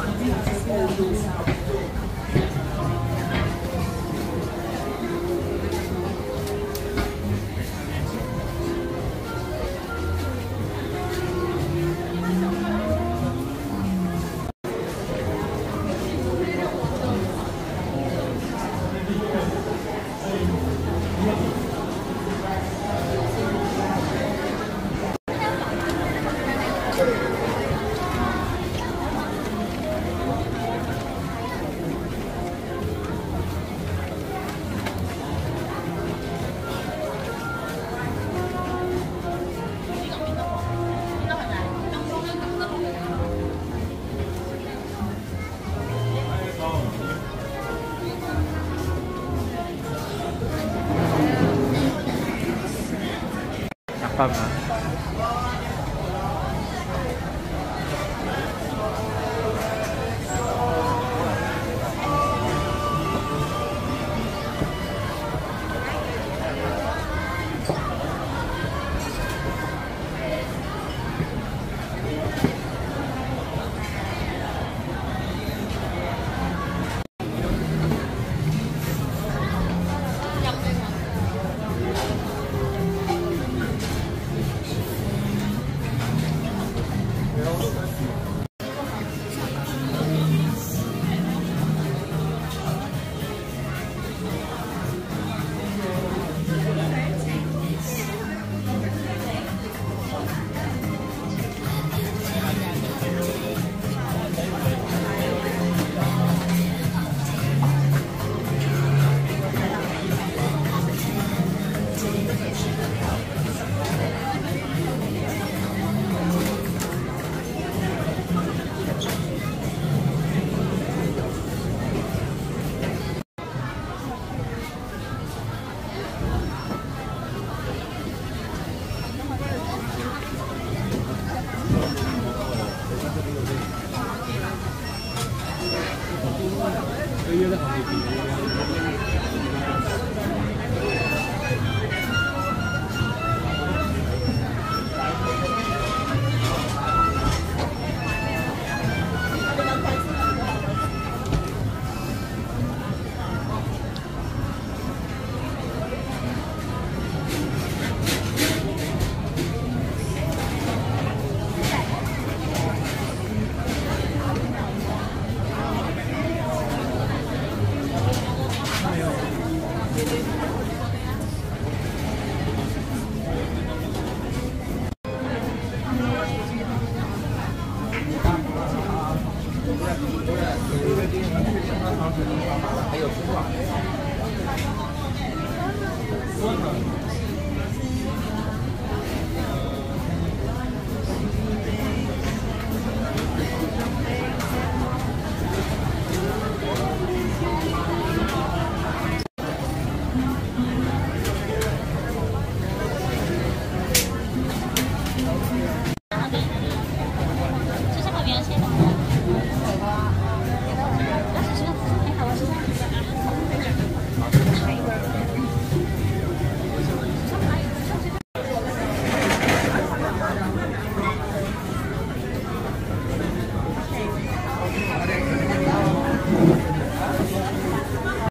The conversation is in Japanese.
잠 看看对于那行。还有。